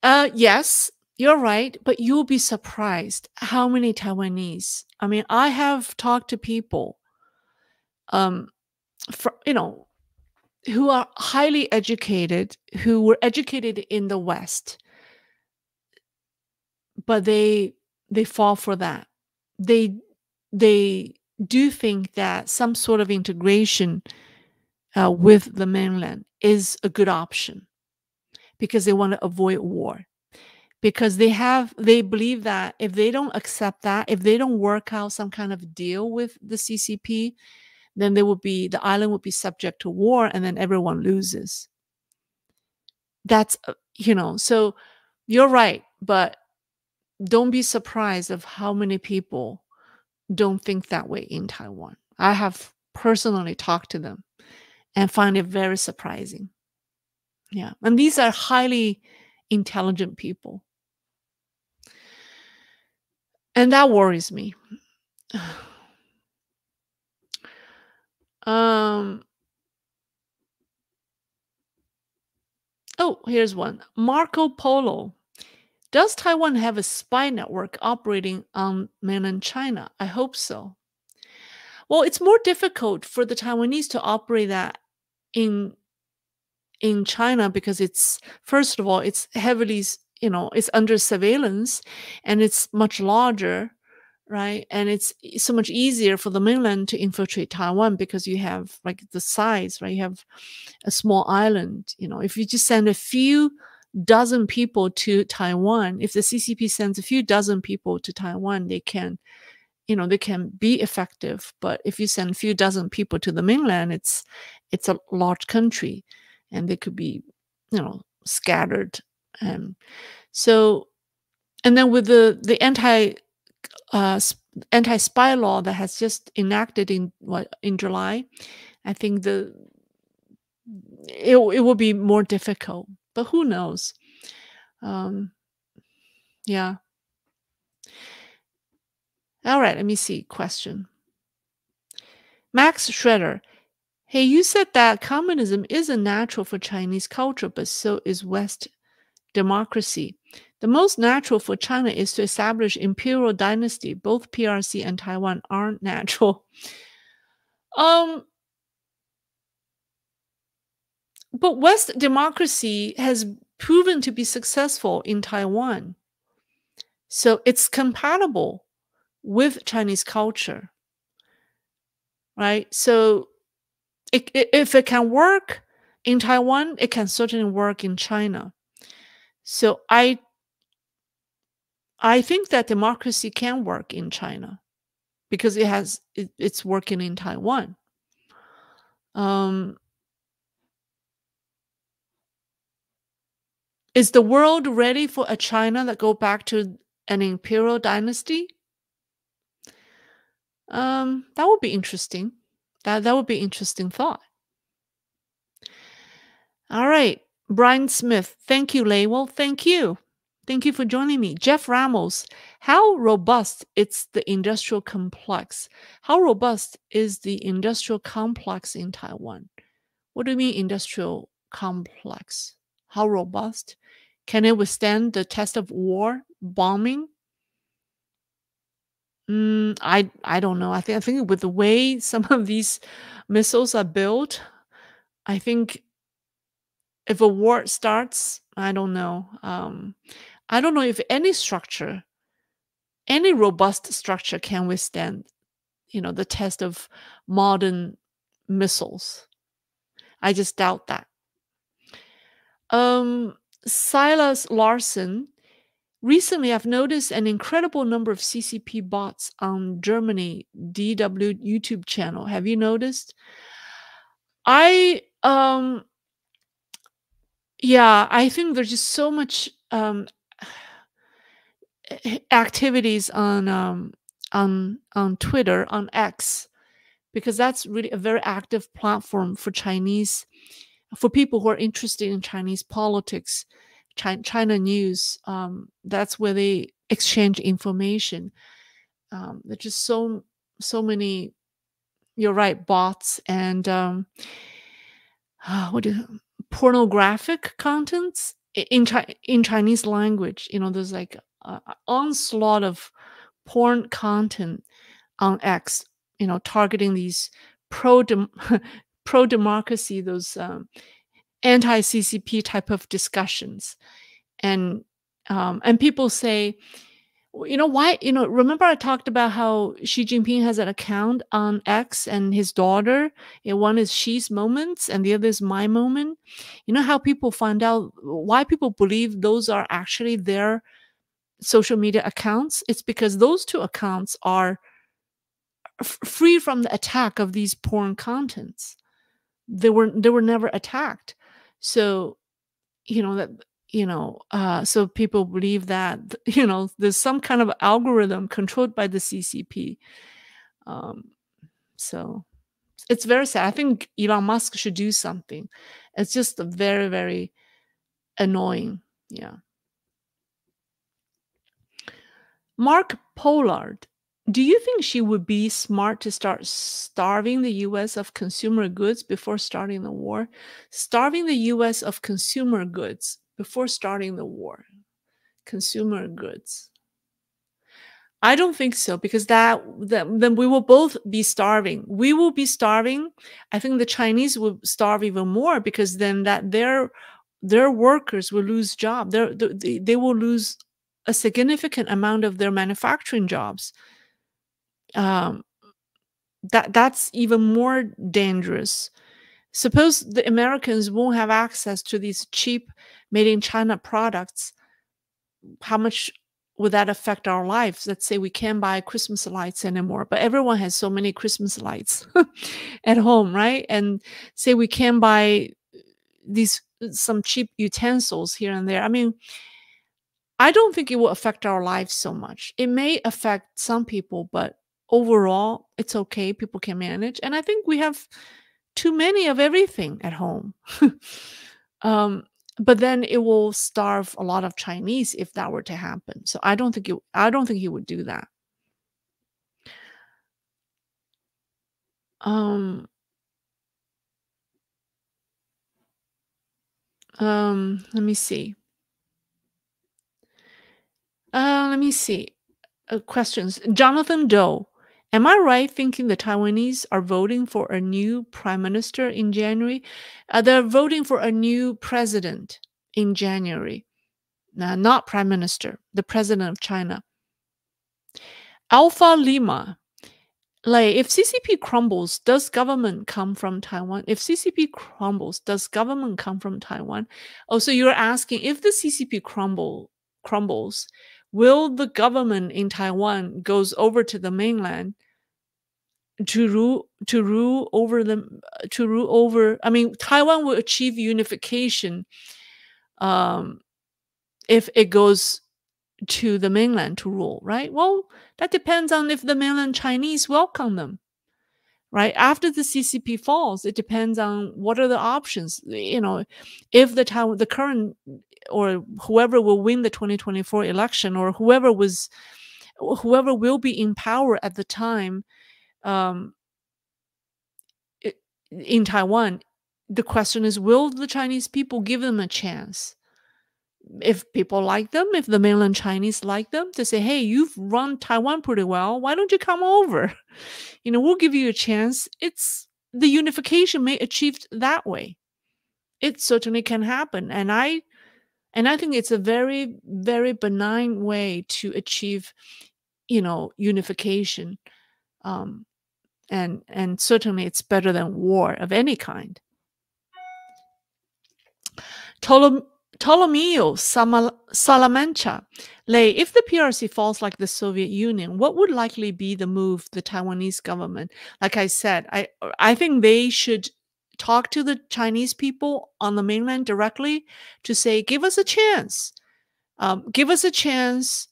Uh, yes, you're right, but you'll be surprised how many Taiwanese. I mean, I have talked to people, um, for, you know, who are highly educated, who were educated in the West, but they they fall for that. They they do think that some sort of integration uh, with the mainland is a good option because they want to avoid war because they have they believe that if they don't accept that if they don't work out some kind of deal with the ccp then they would be the island would be subject to war and then everyone loses. That's uh, you know so you're right but don't be surprised of how many people don't think that way in taiwan. I have personally talked to them and find it very surprising. Yeah and these are highly intelligent people. And that worries me. um Oh, here's one. Marco Polo. Does Taiwan have a spy network operating on mainland China? I hope so. Well, it's more difficult for the Taiwanese to operate that in in China because it's first of all it's heavily you know it's under surveillance and it's much larger right? And it's so much easier for the mainland to infiltrate taiwan because you have like the size right? You have a small island you know? If you just send a few dozen people to taiwan if the ccp sends a few dozen people to taiwan they can you know they can be effective. But if you send a few dozen people to the mainland it's it's a large country and they could be you know scattered. Um, so, and then with the the anti uh, anti spy law that has just enacted in what in July, I think the it it will be more difficult. But who knows? Um, yeah. All right. Let me see. Question. Max Shredder. Hey, you said that communism isn't natural for Chinese culture, but so is West democracy. The most natural for China is to establish imperial dynasty. Both PRC and Taiwan aren't natural. Um, but West democracy has proven to be successful in Taiwan. So it's compatible with Chinese culture. Right? So it, it, if it can work in Taiwan, it can certainly work in China. So I I think that democracy can work in China because it has it, it's working in Taiwan. Um, Is the world ready for a China that go back to an imperial dynasty? Um, that would be interesting. That that would be interesting thought. All right, Brian Smith. Thank you, Lei. Well, thank you. Thank you for joining me. Jeff Ramos, how robust is the industrial complex? How robust is the industrial complex in Taiwan? What do you mean industrial complex? How robust? Can it withstand the test of war, bombing? Mm, I I don't know. I think I think with the way some of these missiles are built, I think if a war starts, I don't know. Um, I don't know if any structure, any robust structure can withstand, you know, the test of modern missiles. I just doubt that. Um, Silas Larson, recently I've noticed an incredible number of CCP bots on Germany DW YouTube channel. Have you noticed? I um yeah, I think there's just so much um activities on um, on on Twitter on X because that's really a very active platform for Chinese for people who are interested in Chinese politics, China, China news. Um, that's where they exchange information. Um, there's just so so many. You're right, bots and um, what do pornographic contents in Chi- in Chinese language. You know, there's like uh, onslaught of porn content on X, you know, targeting these pro pro democracy, those um, anti CCP type of discussions, and um, and people say, you know, why? You know, remember I talked about how Xi Jinping has an account on X and his daughter. And one is Xi's moments, and the other is my moment. You know how people find out why people believe those are actually their social media accounts, it's because those two accounts are free from the attack of these porn contents. They were they were never attacked. So, you know that you know uh, so people believe that you know there's some kind of algorithm controlled by the ccp um, so it's very sad. I think elon musk should do something. It's just a very very annoying. Yeah Mark Pollard, do you think Xi would be smart to start starving the US of consumer goods before starting the war? Starving the US of consumer goods before starting the war. Consumer goods. I don't think so because that, that then we will both be starving. We will be starving. I think the Chinese will starve even more because then that their their workers will lose job. They, they will lose a significant amount of their manufacturing jobs. Um, that that's even more dangerous. Suppose the Americans won't have access to these cheap made in China products. How much would that affect our lives? Let's say we can't buy Christmas lights anymore, but everyone has so many Christmas lights at home, right? And say we can buy these some cheap utensils here and there. I mean, I don't think it will affect our lives so much. It may affect some people, but overall, it's okay. People can manage. And I think we have too many of everything at home. um, but then it will starve a lot of Chinese if that were to happen. So I don't think it, I don't think he would do that. Um, um, let me see. Uh, let me see. Uh, questions. Jonathan Doe. Am I right thinking the Taiwanese are voting for a new prime minister in January? Uh, they're voting for a new president in January. Not prime minister, the president of China. Alpha Lima. Like, if CCP crumbles, does government come from Taiwan? If CCP crumbles, does government come from Taiwan? Oh, so you're asking if the CCP crumble crumbles, will the government in Taiwan goes over to the mainland to rule to rule over them to rule over I mean Taiwan will achieve unification um if it goes to the mainland to rule, right? Well, that depends on if the mainland Chinese welcome them, right? After the CCP falls, it depends on what are the options. You know, if the town, the current or whoever will win the 2024 election or whoever was whoever will be in power at the time um, in Taiwan, the question is will the Chinese people give them a chance? if people like them, if the mainland Chinese like them, to say, hey, you've run Taiwan pretty well. Why don't you come over? You know, we'll give you a chance. It's the unification may achieved that way. It certainly can happen. And I and I think it's a very, very benign way to achieve, you know, unification. Um, and and certainly it's better than war of any kind. Ptolemy Ptolomeo Salamanca Lei, if the PRC falls like the Soviet Union, what would likely be the move the Taiwanese government? Like I said, I I think they should talk to the Chinese people on the mainland directly to say, give us a chance, um, give us a chance.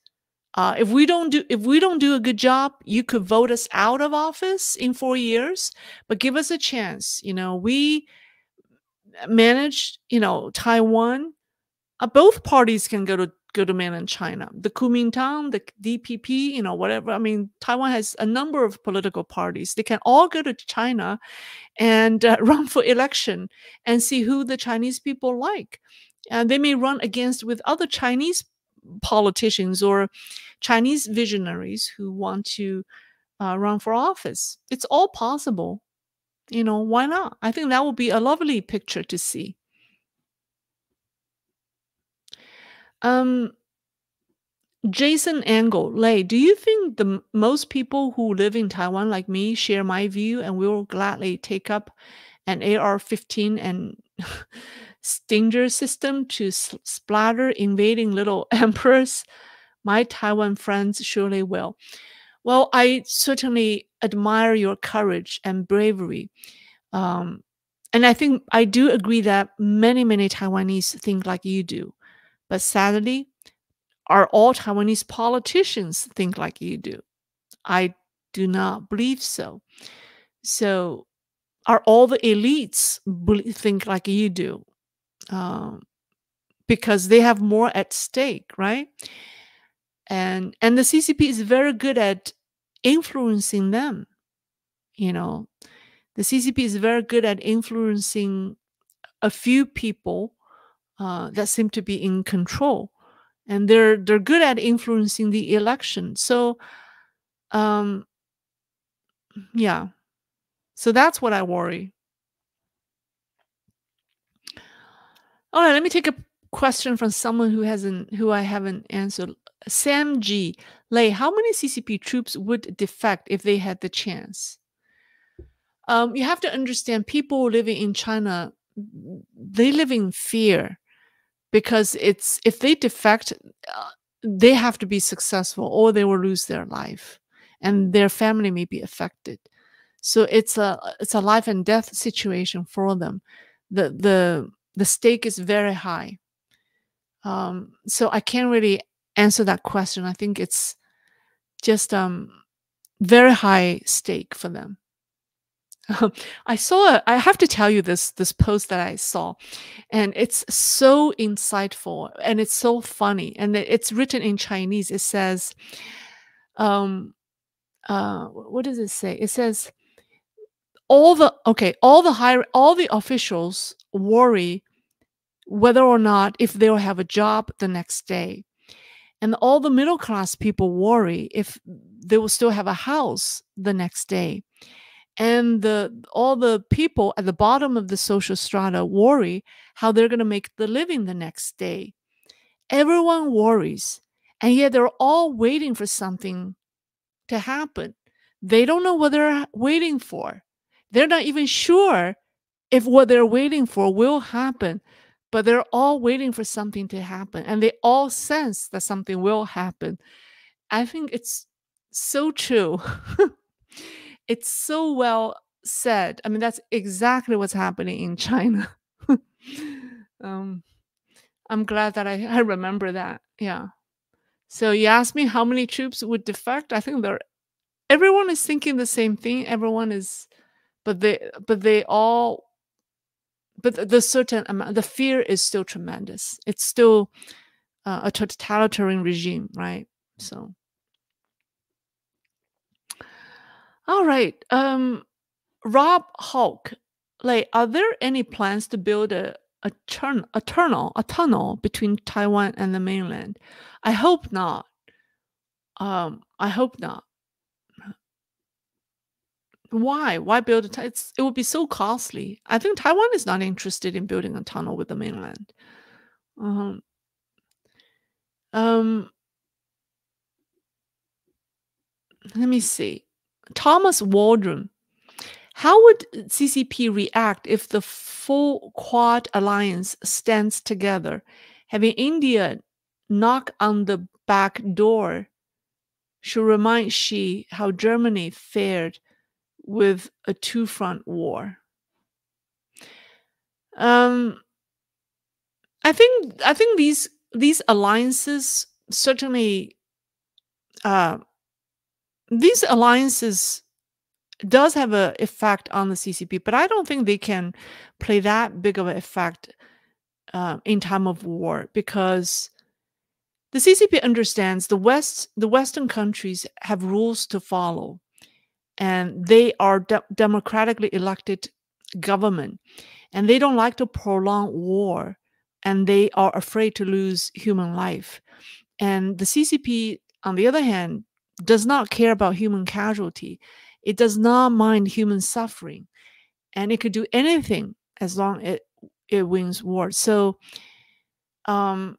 Uh, if we don't do if we don't do a good job, you could vote us out of office in four years, but give us a chance. You know, we managed, you know, Taiwan uh, both parties can go to go to mainland China. The Kuomintang, the DPP, you know, whatever. I mean, Taiwan has a number of political parties. They can all go to China and uh, run for election and see who the Chinese people like. And they may run against with other Chinese politicians or Chinese visionaries who want to uh, run for office. It's all possible. You know, why not? I think that would be a lovely picture to see. Um, Jason Angle, Lei, do you think the most people who live in Taiwan like me share my view and will gladly take up an AR-15 and Stinger system to splatter invading little emperors? My Taiwan friends surely will. Well, I certainly admire your courage and bravery. Um, and I think I do agree that many, many Taiwanese think like you do. But sadly, are all Taiwanese politicians think like you do? I do not believe so. So, are all the elites think like you do? Um, because they have more at stake, right? And and the CCP is very good at influencing them. You know, the CCP is very good at influencing a few people uh, that seem to be in control, and they're they're good at influencing the election. So, um, yeah, so that's what I worry. All right, let me take a question from someone who hasn't who I haven't answered. Sam G. Lei, how many CCP troops would defect if they had the chance? Um, you have to understand people living in China, they live in fear because it's if they defect uh, they have to be successful or they will lose their life and their family may be affected. So it's a it's a life and death situation for them. The the the stake is very high. Um, so i can't really answer that question. I think it's just um very high stake for them I saw I have to tell you this this post that I saw and it's so insightful and it's so funny and it's written in Chinese. It says um uh what does it say? It says all the okay all the high all the officials worry whether or not if they'll have a job the next day and all the middle class people worry if they will still have a house the next day and the all the people at the bottom of the social strata worry how they're going to make the living the next day. Everyone worries and yet they're all waiting for something to happen. They don't know what they're waiting for. They're not even sure if what they're waiting for will happen but they're all waiting for something to happen and they all sense that something will happen. I think it's so true it's so well said. I mean, that's exactly what's happening in China. um, I'm glad that I, I remember that. Yeah. So you asked me how many troops would defect. I think there everyone is thinking the same thing. Everyone is but they but they all but the certain amount the fear is still tremendous. It's still uh, a totalitarian regime, right? So all right. Um Rob Hulk, like, are there any plans to build a a, turn, a tunnel a tunnel between Taiwan and the mainland? I hope not. Um, I hope not. Why? Why build a? It's, it would be so costly. I think Taiwan is not interested in building a tunnel with the mainland. Um, um, let me see. Thomas Waldron how would CCP react if the full Quad alliance stands together, having India knock on the back door should remind Xi how Germany fared with a two front war? Um, I think I think these these alliances certainly uh, these alliances does have an effect on the CCP, but I don't think they can play that big of an effect uh, in time of war because the CCP understands the West, the Western countries have rules to follow, and they are de democratically elected government, and they don't like to prolong war, and they are afraid to lose human life, and the CCP, on the other hand, does not care about human casualty it does not mind human suffering, and it could do anything as long it, it wins war. So, um,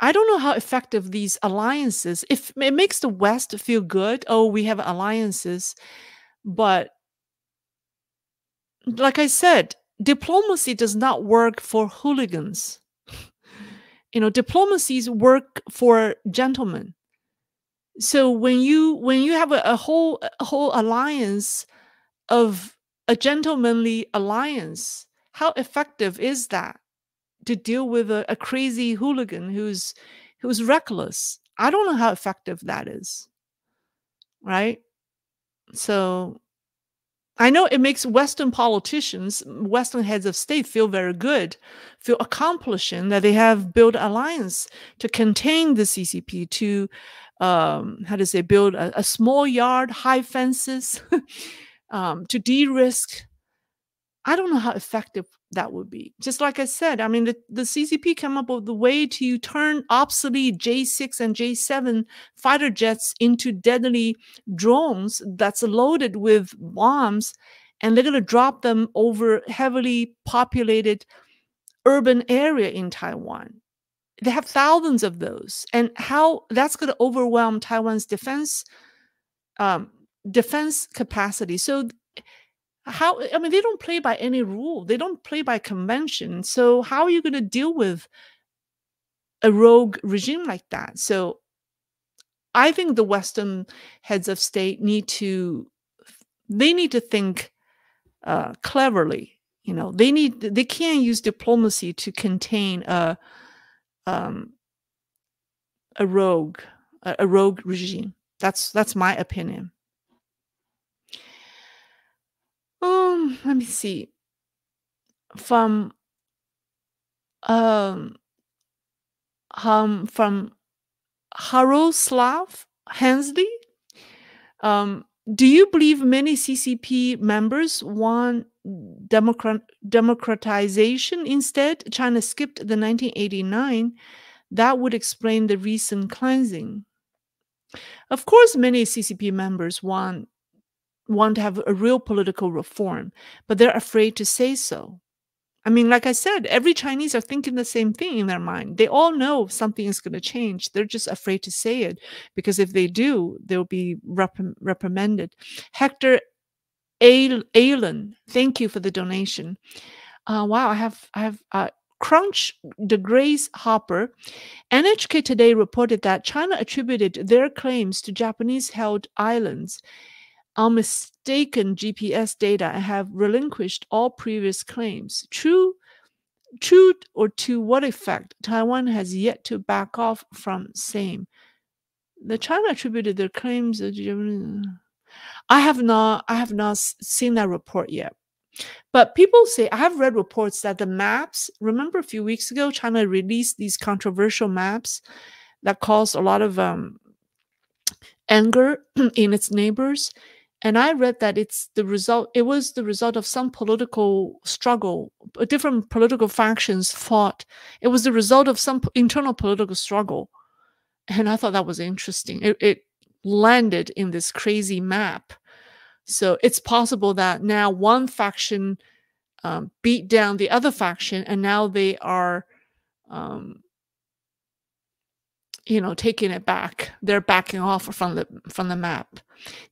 I don't know how effective these alliances. If it makes the West feel good, oh, we have alliances, but like I said, diplomacy does not work for hooligans. you know, diplomacies work for gentlemen so when you when you have a, a whole a whole alliance of a gentlemanly alliance how effective is that to deal with a, a crazy hooligan who's who's reckless? I don't know how effective that is right? So I know it makes Western politicians, Western heads of state feel very good, feel accomplishing that they have built an alliance to contain the CCP, to um, how to say, build a, a small yard, high fences, um, to de-risk. I don't know how effective that would be. Just like I said, I mean, the, the CCP came up with the way to turn obsolete J6 and J7 fighter jets into deadly drones that's loaded with bombs, and they're going to drop them over heavily populated urban area in Taiwan they have thousands of those and how that's going to overwhelm taiwan's defense um, defense capacity. So how i mean they don't play by any rule. They don't play by convention. So how are you going to deal with a rogue regime like that? So i think the western heads of state need to they need to think uh, cleverly you know? They need they can't use diplomacy to contain a um, a rogue, a, a rogue regime. That's that's my opinion. Um, let me see. From um, um from Haroslav Hensley. Um, do you believe many CCP members want democrat democratization instead? China skipped the 1989. That would explain the recent cleansing. Of course, many CCP members want want to have a real political reform, but they're afraid to say so. I mean, like I said, every Chinese are thinking the same thing in their mind. They all know something is going to change. They're just afraid to say it because if they do, they'll be rep reprimanded. Hector Allen, thank you for the donation. Uh, wow, I have I have uh, Crunch the Grace Hopper. NHK today reported that China attributed their claims to Japanese-held islands on mistaken GPS data and have relinquished all previous claims. True true or to what effect Taiwan has yet to back off from same. The China attributed their claims. I have not. I have not seen that report yet. But people say I have read reports that the maps. Remember a few weeks ago, China released these controversial maps that caused a lot of um, anger in its neighbors and i read that it's the result it was the result of some political struggle different political factions fought it was the result of some internal political struggle and i thought that was interesting it, it landed in this crazy map. So it's possible that now one faction um, beat down the other faction and now they are um, you know taking it back. They're backing off from the from the map.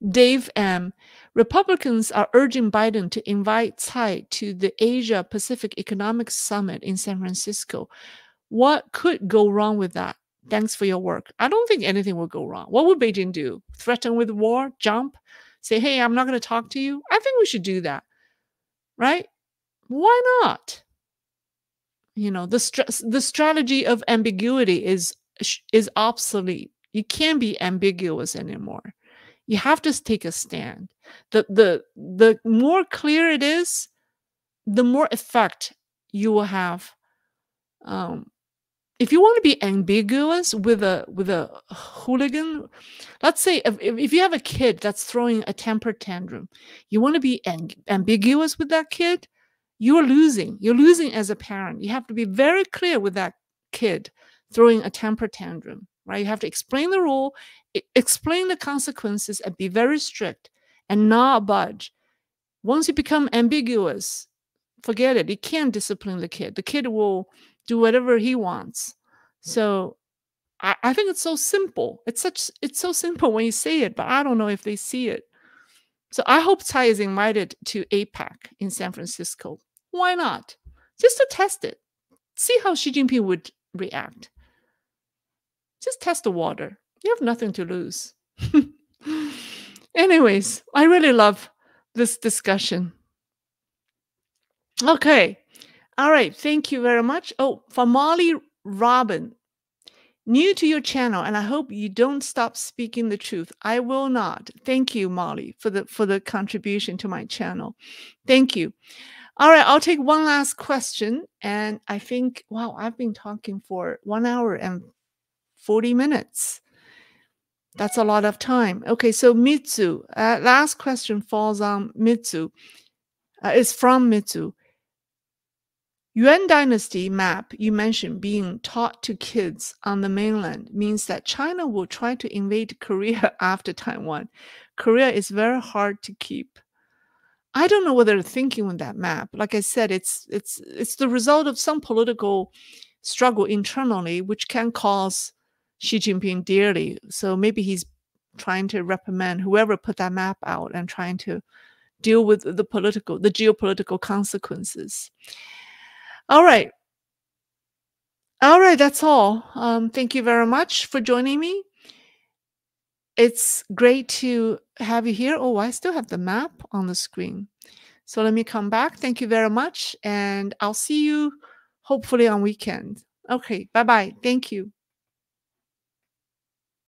Dave m republicans are urging biden to invite tsai to the asia pacific economic summit in san francisco. What could go wrong with that thanks for your work i don't think anything will go wrong what would beijing do threaten with war jump say hey i'm not going to talk to you i think we should do that right why not you know the the strategy of ambiguity is is obsolete. You can't be ambiguous anymore. You have to take a stand. The the the more clear it is, the more effect you will have. Um, if you want to be ambiguous with a with a hooligan, let's say if, if you have a kid that's throwing a temper tantrum, you want to be ambiguous with that kid, you're losing. You're losing as a parent. You have to be very clear with that kid throwing a temper tantrum, right? You have to explain the rule, explain the consequences, and be very strict and not budge. Once you become ambiguous, forget it. You can't discipline the kid. The kid will do whatever he wants. So I, I think it's so simple. It's such it's so simple when you say it, but I don't know if they see it. So I hope Tsai is invited to APEC in San Francisco. Why not? Just to test it. See how Xi Jinping would react. Just test the water. You have nothing to lose. Anyways, I really love this discussion. Okay. All right. Thank you very much. Oh, for Molly Robin, new to your channel, and I hope you don't stop speaking the truth. I will not. Thank you, Molly, for the for the contribution to my channel. Thank you. All right, I'll take one last question. And I think, wow, I've been talking for one hour and 40 minutes. That's a lot of time. Okay, so Mitsu, uh, last question falls on Mitsu. Uh, it's from Mitsu. Yuan Dynasty map you mentioned being taught to kids on the mainland means that China will try to invade Korea after Taiwan. Korea is very hard to keep. I don't know what they're thinking with that map. Like I said, it's it's it's the result of some political struggle internally, which can cause Xi Jinping dearly. So maybe he's trying to reprimand whoever put that map out and trying to deal with the political, the geopolitical consequences. All right. All right, that's all. Um, thank you very much for joining me. It's great to have you here. Oh, I still have the map on the screen. So let me come back. Thank you very much. And I'll see you hopefully on weekend. Okay, bye bye. Thank you.